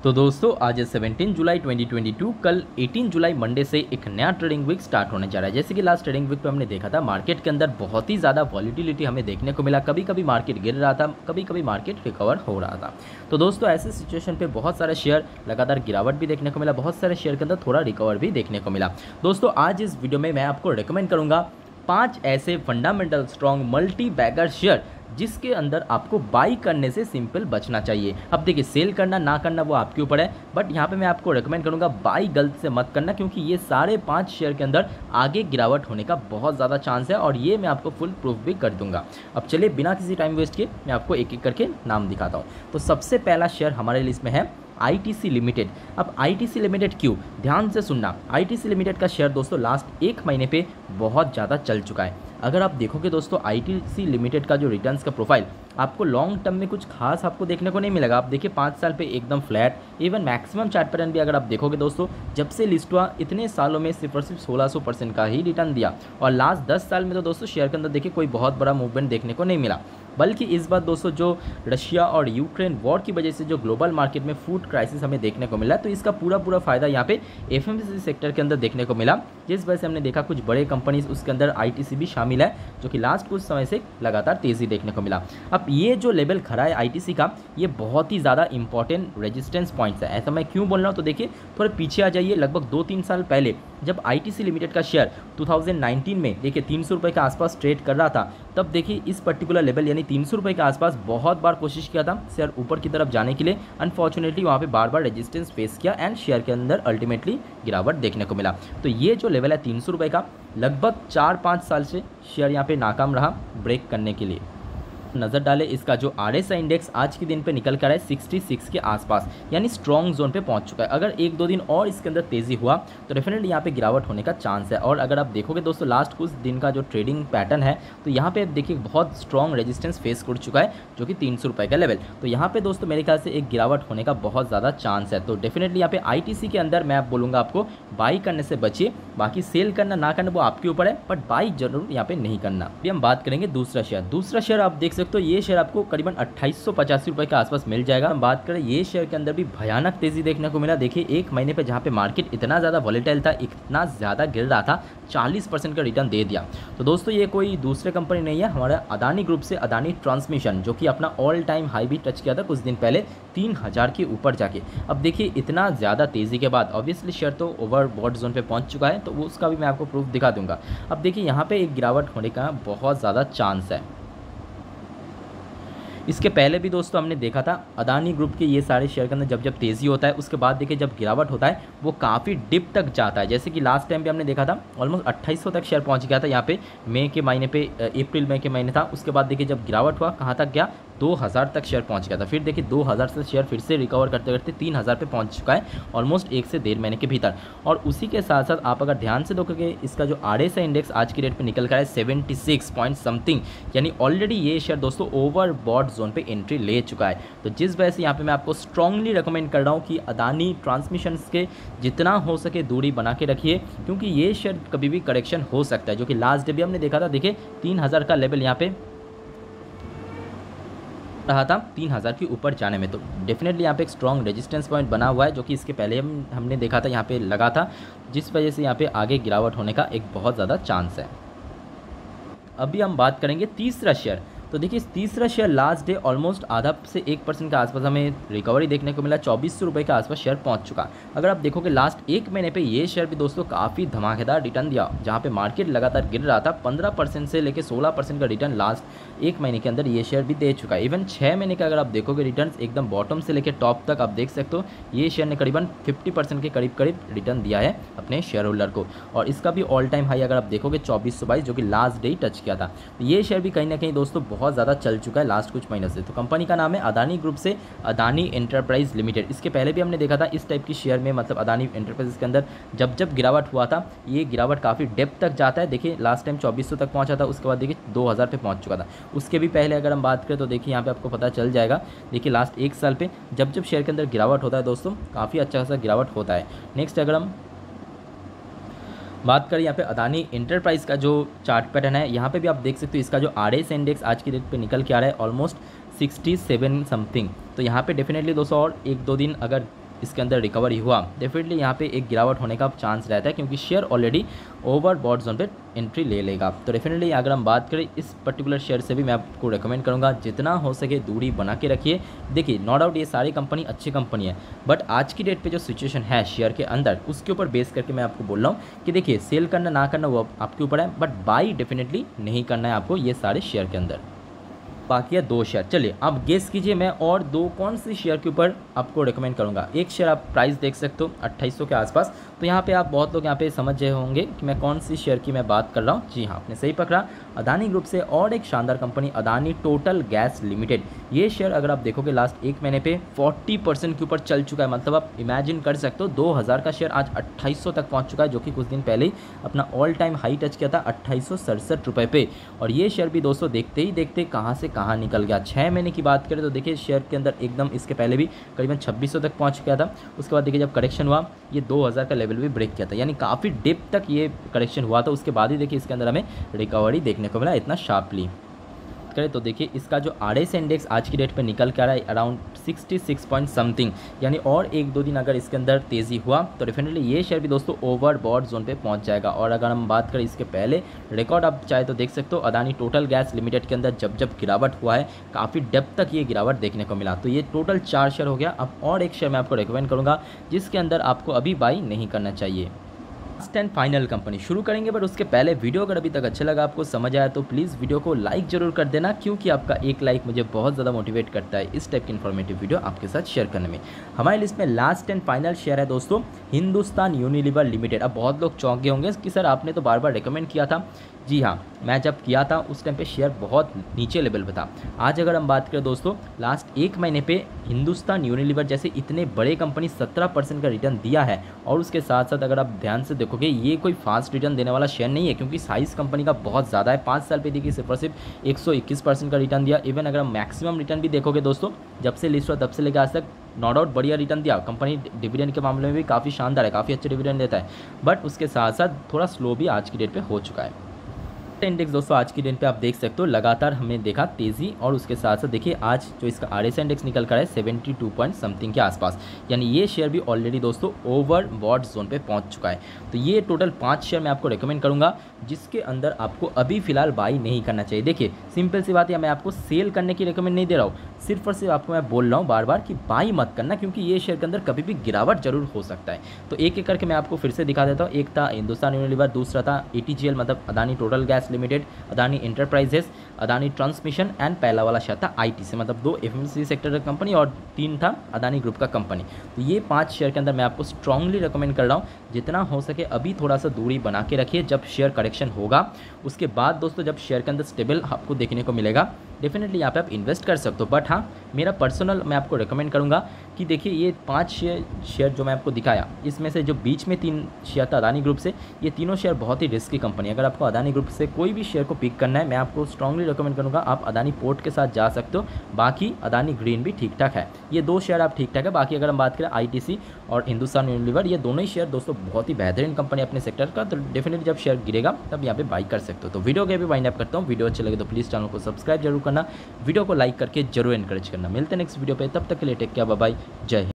तो दोस्तों, आज है 17 जुलाई 2022 कल 18 जुलाई मंडे से एक नया ट्रेडिंग वीक स्टार्ट होने जा रहा है। जैसे कि लास्ट ट्रेडिंग वीक पे हमने देखा था मार्केट के अंदर बहुत ही ज़्यादा वॉलिटिलिटी हमें देखने को मिला। कभी कभी मार्केट गिर रहा था कभी कभी मार्केट रिकवर हो रहा था। तो दोस्तों, ऐसे सिचुएशन पे बहुत सारे शेयर लगातार गिरावट भी देखने को मिला, बहुत सारे शेयर के अंदर थोड़ा रिकवर भी देखने को मिला। दोस्तों, आज इस वीडियो में मैं आपको रिकमेंड करूँगा पाँच ऐसे fundamental strong multi bagger share जिसके अंदर आपको बाई करने से सिंपल बचना चाहिए। अब देखिए सेल करना, ना करना वो आपके ऊपर है बट यहाँ पे मैं आपको रिकमेंड करूँगा बाई गलत से मत करना, क्योंकि ये साढ़े पाँच शेयर के अंदर आगे गिरावट होने का बहुत ज़्यादा चांस है और ये मैं आपको फुल प्रूफ भी कर दूँगा। अब चलिए, बिना किसी टाइम वेस्ट किए मैं आपको एक एक करके नाम दिखाता हूँ। तो सबसे पहला शेयर हमारे लिस्ट में है आईटीसी लिमिटेड। अब आईटीसी लिमिटेड क्यों? ध्यान से सुनना। आईटीसी लिमिटेड का शेयर दोस्तों लास्ट एक महीने पे बहुत ज़्यादा चल चुका है। अगर आप देखोगे दोस्तों, आईटीसी लिमिटेड का जो रिटर्न्स का प्रोफ़ाइल आपको लॉन्ग टर्म में कुछ खास आपको देखने को नहीं मिलेगा। आप देखिए, पाँच साल पे एकदम flat even maximum chart pattern भी अगर आप देखोगे दोस्तों, जब से लिस्ट हुआ, इतने सालों में सिर्फ़ और सिर्फ़ सोलह सौ परसेंट का ही रिटर्न दिया। और लास्ट दस साल में तो दोस्तों शेयर के अंदर देखिए, कोई बहुत बड़ा मूवमेंट देखने को नहीं मिला। बल्कि इस बार दोस्तों जो रशिया और यूक्रेन वॉर की वजह से जो ग्लोबल मार्केट में फ़ूड क्राइसिस हमें देखने को मिला तो इसका पूरा पूरा फ़ायदा यहाँ पे एफ़ सेक्टर के अंदर देखने को मिला, जिस वजह से हमने देखा कुछ बड़े कंपनीज़ उसके अंदर आईटीसी भी शामिल है, जो कि लास्ट कुछ समय से लगातार तेज़ी देखने को मिला। अब ये जो लेवल खड़ा है आईटीसी का, ये बहुत ही ज़्यादा इंपॉर्टेंट रेजिस्टेंस पॉइंट्स है। ऐसा मैं क्यों बोल रहा हूँ तो देखिए, थोड़े पीछे आ जाइए, लगभग दो तीन साल पहले, जब आईटीसी लिमिटेड का शेयर 2019 में, देखिए, तीन सौ के आसपास ट्रेड कर रहा था तब देखिए इस पर्टिकुलर लेवल यानी तीन सौ के आसपास बहुत बार कोशिश किया था शेयर ऊपर की तरफ़ जाने के लिए। अनफॉर्चुनेटली वहाँ पे बार बार रेजिस्टेंस फेस किया एंड शेयर के अंदर अल्टीमेटली गिरावट देखने को मिला। तो ये जो लेवल है तीन सौ का, लगभग चार पाँच साल से शेयर यहाँ पर नाकाम रहा ब्रेक करने के लिए। नज़र डालें, इसका जो आर इंडेक्स आज के दिन पे निकल कर है 66 के आसपास, यानी स्ट्रॉन्ग जोन पे पहुँच चुका है। अगर एक दो दिन और इसके अंदर तेज़ी हुआ तो डेफिनेटली यहाँ पे गिरावट होने का चांस है। और अगर आप देखोगे दोस्तों लास्ट कुछ दिन का जो ट्रेडिंग पैटर्न है तो यहाँ पे देखिए बहुत स्ट्रॉन्ग रेजिस्टेंस फेस कर चुका है, जो कि तीन सौ का लेवल तो यहाँ पे दोस्तों, मेरे ख्याल से एक गिरावट होने का बहुत ज़्यादा चांस है। तो डेफिनेटली यहाँ पे आईटीसी के अंदर मैं आप बोलूँगा आपको बाई करने से बचिए, बाकी सेल करना ना करना वो आपके ऊपर है बट बाई ज़रूर यहाँ पे नहीं करना। अभी हम बात करेंगे दूसरा शेयर दूसरा शेयर आप देख सकते हो ये शेयर आपको करीबन अट्ठाईस सौ के आसपास मिल जाएगा। हम बात करें ये शेयर के अंदर भी भयानक तेज़ी देखने को मिला। देखिए, एक महीने पे जहाँ पे मार्केट इतना ज़्यादा वॉलेटाइल था, इतना ज़्यादा गिर रहा था, चालीस परसेंट का रिटर्न दे दिया। तो दोस्तों, ये कोई दूसरे कंपनी नहीं है, हमारा अदानी ग्रुप से अदानी ट्रांसमिशन, जो कि अपना ऑल टाइम हाई भी टच किया था कुछ दिन पहले, तीन हज़ार के ऊपर जाके। अब देखिए, इतना ज़्यादा तेज़ी के बाद ऑब्वियसली शेयर तो ओवर बॉट जोन पे पहुँच चुका है तो उसका भी मैं आपको प्रूफ दिखा दूँगा। अब देखिए, यहाँ पे एक गिरावट होने का बहुत ज़्यादा चांस है। इसके पहले भी दोस्तों हमने देखा था, अदानी ग्रुप के ये सारे शेयर के अंदर जब जब तेज़ी होता है, उसके बाद देखिए जब गिरावट होता है, वो काफ़ी डिप तक जाता है। जैसे कि लास्ट टाइम भी हमने देखा था ऑलमोस्ट अट्ठाईस तक शेयर पहुँच गया था यहाँ पे, मई के महीने पे अप्रैल मई के महीने था। उसके बाद देखिए जब गिरावट हुआ, कहाँ तक गया? दो हज़ार तक शेयर पहुँच गया था। फिर देखिए, दो हज़ार से शेयर फिर से रिकवर करते करते तीन हज़ार पे पहुँच चुका है ऑलमोस्ट एक से डेढ़ महीने के भीतर। और उसी के साथ साथ आप अगर ध्यान से देखोगे, इसका जो आर एस इंडेक्स आज की डेट पे निकल कर है सेवेंटी पॉइंट समथिंग यानी ऑलरेडी ये शेयर दोस्तों ओवर बॉट जोन पर एंट्री ले चुका है। तो जिस वजह से यहाँ पर मैं आपको स्ट्रांगली रिकमेंड कर रहा हूँ कि अदानी ट्रांसमिशन के जितना हो सके दूरी बना के रखिए, क्योंकि ये शेयर कभी भी करेक्शन हो सकता है, जो कि लास्ट डे भी हमने देखा था। देखिए, तीन हज़ार का लेवल यहाँ पे रहा था तीन हज़ार के ऊपर जाने में। तो डेफिनेटली यहाँ पे एक स्ट्रॉन्ग रेजिस्टेंस पॉइंट बना हुआ है, जो कि इसके पहले हम, हमने देखा था, यहाँ पे लगा था, जिस वजह से यहाँ पे आगे गिरावट होने का एक बहुत ज़्यादा चांस है। अभी हम बात करेंगे तीसरा शेयर तो देखिए तीसरा शेयर लास्ट डे ऑलमोस्ट आधा से एक परसेंट के आसपास हमें रिकवरी देखने को मिला, चौबीस सौ रुपये के आसपास शेयर पहुँच चुका। अगर आप देखोगे लास्ट एक महीने पे ये शेयर भी दोस्तों काफ़ी धमाकेदार रिटर्न दिया, जहाँ पे मार्केट लगातार गिर रहा था, पंद्रह परसेंट से लेकर सोलह परसेंट का रिटर्न लास्ट एक महीने के अंदर ये शेयर भी दे चुका है। इवन छः महीने का अगर आप देखोगे रिटर्न एकदम बॉटम से लेकर टॉप तक आप देख सकते हो, ये शेयर ने करीबन फिफ्टी के करीब करीब रिटर्न दिया है अपने शेयर होल्डर को। और इसका भी ऑल टाइम हाई अगर आप देखोगे, चौबीस जो कि लास्ट डे टच किया था। ये शेयर भी कहीं ना कहीं दोस्तों बहुत ज़्यादा चल चुका है लास्ट कुछ महीनों से। तो कंपनी का नाम है अदानी ग्रुप से अदानी एंटरप्राइज लिमिटेड। इसके पहले भी हमने देखा था इस टाइप की शेयर में मतलब अदानी एंटरप्राइज के अंदर जब जब गिरावट हुआ था, ये गिरावट काफ़ी डेप्थ तक जाता है। देखिए, लास्ट टाइम चौबीस तक पहुँचा था, उसके बाद देखिए दो हज़ार पे पहुँच चुका था। उसके भी पहले अगर हम बात करें तो देखिए यहाँ पे आपको पता चल जाएगा, देखिए लास्ट एक साल पे जब जब शेयर के अंदर गिरावट होता है दोस्तों, काफ़ी अच्छा खासा गिरावट होता है। नेक्स्ट अगर हम बात करें यहाँ पे अदानी इंटरप्राइज का जो चार्ट पैटर्न है, यहाँ पे भी आप देख सकते हो इसका जो आर एस इंडेक्स आज की डेट पे निकल के आ रहा है ऑलमोस्ट सिक्सटी सेवन समथिंग तो यहाँ पे डेफिनेटली दोस्तों और एक दो दिन अगर इसके अंदर रिकवरी हुआ। डेफिनेटली यहाँ पे एक गिरावट होने का चांस रहता है क्योंकि share already over bought zone पे एंट्री ले लेगा। तो डेफिनेटली अगर हम बात करें इस पर्टिकुलर शेयर से भी मैं आपको रिकमेंड करूँगा, जितना हो सके दूरी बना के रखिए। देखिए नो डाउट ये सारी कंपनी अच्छी कंपनी है बट आज की डेट पर जो सिचुएशन है शेयर के अंदर, उसके ऊपर बेस करके मैं आपको बोल रहा हूँ कि देखिए सेल करना, ना करना वो आपके ऊपर है बट बाई डेफिनेटली नहीं करना है आपको ये सारे शेयर के अंदर। बाकी है दो शेयर चलिए, आप गेस कीजिए मैं और दो कौन सी शेयर के ऊपर आपको रिकमेंड करूँगा। एक शेयर आप प्राइस देख सकते हो, अट्ठाईस के आसपास। तो यहाँ पे आप बहुत लोग यहाँ पे समझ रहे होंगे कि मैं कौन सी शेयर की मैं बात कर रहा हूँ। जी हाँ आपने सही पकड़ा। अदानी ग्रुप से और एक शानदार company Adani total gas limited ये शेयर अगर आप देखोगे लास्ट एक महीने पे 40 परसेंट के ऊपर चल चुका है। मतलब आप इमेजिन कर सकते हो 2000 का शेयर आज 2800 तक पहुँच चुका है, जो कि कुछ दिन पहले ही अपना ऑल टाइम हाई टच किया था, अट्ठाईस रुपए पे। और ये शेयर भी दोस्तों देखते ही देखते कहाँ से कहाँ निकल गया? छः महीने की बात करें तो देखिए, शेयर के अंदर एकदम इसके पहले भी करीबन छब्बीस तक पहुँच गया था। उसके बाद देखिए, जब करेक्शन हुआ, ये दो हज़ार का लेवल भी ब्रेक किया था। यानी काफ़ी डिप तक ये करेक्शन हुआ था। उसके बाद ही देखिए, इसके अंदर हमें रिकवरी देखने को मिला इतना शार्पली। करें तो देखिए, इसका जो आर एस इंडेक्स आज की डेट पर निकल कर आ रहा है अराउंड 66 पॉइंट समथिंग यानी और एक दो दिन अगर इसके अंदर तेज़ी हुआ तो डेफिनेटली ये शेयर भी दोस्तों ओवर बॉड जोन पे पहुँच जाएगा। और अगर हम बात करें इसके पहले रिकॉर्ड आप चाहे तो देख सकते हो, अदानी टोटल गैस लिमिटेड के अंदर जब जब गिरावट हुआ है, काफ़ी डेप तक ये गिरावट देखने को मिला। तो ये टोटल चार शेयर हो गया। अब और एक शेयर मैं आपको रिकमेंड करूँगा, जिसके अंदर आपको अभी बाई नहीं करना चाहिए। लास्ट एंड फाइनल कंपनी शुरू करेंगे बट उसके पहले वीडियो अगर अभी तक अच्छा लगा आपको, समझ आया तो प्लीज़ वीडियो को लाइक ज़रूर कर देना, क्योंकि आपका एक लाइक मुझे बहुत ज़्यादा मोटिवेट करता है इस टाइप की इन्फॉर्मेटिव वीडियो आपके साथ शेयर करने में। हमारी लिस्ट में लास्ट एंड फाइनल शेयर है दोस्तों, हिंदुस्तान यूनिलीवर लिमिटेड अब बहुत लोग चौंके होंगे कि सर आपने तो बार बार रिकमेंड किया था। जी हाँ मैं जब किया था, उस टाइम पे शेयर बहुत नीचे लेवल पर था। आज अगर हम बात करें दोस्तों लास्ट एक महीने पे हिंदुस्तान यूनिलीवर जैसे इतने बड़े कंपनी 17 परसेंट का रिटर्न दिया है, और उसके साथ साथ अगर आप ध्यान से देखोगे, ये कोई फास्ट रिटर्न देने वाला शेयर नहीं है, क्योंकि साइज़ कंपनी का बहुत ज़्यादा है। पाँच साल पे देखिए सिर्फ़ और सिर्फ़ एक सौ इक्कीस परसेंट का रिटर्न दिया। इवन अगर मैक्सिमम रिटर्न भी देखोगे दोस्तों, जब से लिस्ट हुआ तब से लेकर आज तक नो डाउट बढ़िया रिटर्न दिया। कंपनी डिविडेंड के मामले में भी काफ़ी शानदार है, काफ़ी अच्छे डिविडेंड देता है। बट उसके साथ साथ थोड़ा स्लो भी आज की डेट पर हो चुका है। इंडेक्स दोस्तों, आज की डेट पे आप देख सकते हो, लगातार हमने देखा तेज़ी और उसके साथ साथ देखिए, आज जो इसका आर इंडेक्स निकल कर है सेवेंटी टू पॉइंट समथिंग के आसपास। यानी ये शेयर भी ऑलरेडी दोस्तों ओवर बॉड जोन पे पहुँच चुका है। तो ये टोटल पाँच शेयर मैं आपको रिकमेंड करूँगा, जिसके अंदर आपको अभी फ़िलहाल बाई नहीं करना चाहिए। देखिए सिंपल सी बात है, मैं आपको सेल करने की रिकमेंड नहीं दे रहा हूँ। सिर्फ़ और सिर्फ़ आपको मैं बोल रहा हूँ बार बार कि बाई मत करना, क्योंकि ये शेयर के अंदर कभी भी गिरावट ज़रूर हो सकता है। तो एक एक करके मैं आपको फिर से दिखा देता हूँ। एक था हिंदुस्तान यूनिलीवर, दूसरा था एटीजीएल मतलब Adani total gas limited Adani enterprises Adani transmission and पहला वाला शेयर था आई से मतलब दो एफएमसी सेक्टर का कंपनी और तीन था अदानी ग्रुप का कंपनी तो ये पाँच शेयर के अंदर मैं आपको स्ट्रांगली रिकमेंड कर रहा हूँ, जितना हो सके अभी थोड़ा सा दूरी बना के रखिए, जब शेयर करेक्शन होगा, उसके बाद दोस्तों जब शेयर के अंदर स्टेबल आपको देखने को मिलेगा डेफिनेटली यहाँ पे आप इन्वेस्ट कर सकते हो बट हाँ मेरा पर्सनल मैं आपको रिकमेंड करूँगा कि देखिए ये पाँच शेयर शेयर जो मैं आपको दिखाया, इसमें से जो बीच में तीन शेयर था अदानी ग्रुप से, ये तीनों शेयर बहुत ही रिस्की कंपनी है। अगर आपको अदानी ग्रुप से कोई भी शेयर को पिक करना है, मैं आपको स्ट्रांगली रिकमेंड करूँगा, आप अदानी पोर्ट के साथ जा सकते हो, बाकी अदानी ग्रीन भी ठीक ठाक है। ये दो शेयर आप ठीक ठाक है, बाकी अगर हम बात करें आईटीसी और हिंदुस्तान यूनिलीवर ये दोनों ही शेयर दोस्तों बहुत ही बेहतरीन कंपनी अपने सेक्टर का तो डेफिनेटली जब शेयर गिरेगा, तब यहाँ पे बाई कर सकते हो। तो वीडियो के भी वाइंड अप करता हूँ वीडियो अच्छे लगे तो प्लीज़ चैनल को सब्सक्राइब ज़रूर करना। वीडियो को लाइक करके ज़रूर इनकरेज करना। मिलते हैं नेक्स्ट वीडियो पे। तब तक के लिए टेक क्या बाय जय